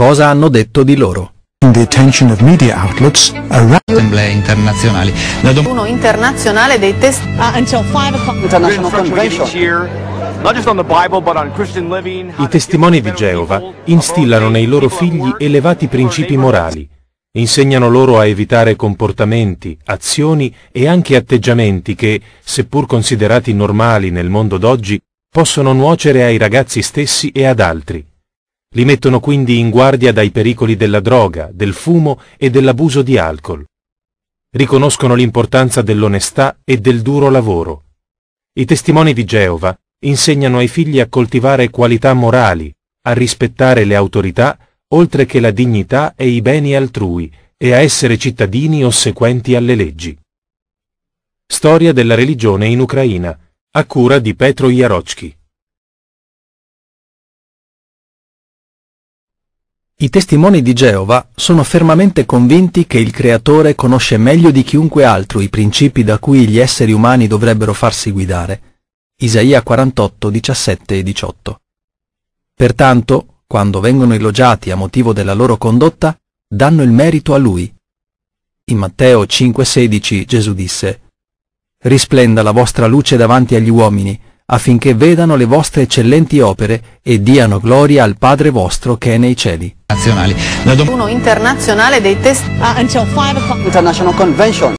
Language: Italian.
cosa hanno detto di loro. In the attention of media outlets, a assemblee internazionali. Da dom- Uno internazionale dei test I testimoni di Geova instillano nei loro figli elevati principi morali, insegnano loro a evitare comportamenti, azioni e anche atteggiamenti che, seppur considerati normali nel mondo d'oggi, possono nuocere ai ragazzi stessi e ad altri. Li mettono quindi in guardia dai pericoli della droga, del fumo e dell'abuso di alcol. Riconoscono l'importanza dell'onestà e del duro lavoro. I testimoni di Geova insegnano ai figli a coltivare qualità morali, a rispettare le autorità, oltre che la dignità e i beni altrui, e a essere cittadini ossequenti alle leggi. Storia della religione in Ucraina, a cura di Petro Jaroczki. I testimoni di Geova sono fermamente convinti che il Creatore conosce meglio di chiunque altro i principi da cui gli esseri umani dovrebbero farsi guidare. Isaia 48, 17 e 18. Pertanto, quando vengono elogiati a motivo della loro condotta, danno il merito a Lui. In Matteo 5,16 Gesù disse Risplenda la vostra luce davanti agli uomini, affinché vedano le vostre eccellenti opere e diano gloria al Padre vostro che è nei cieli. nazionali. Uno internazionale dei test uh, until 5 o'clock. International Convention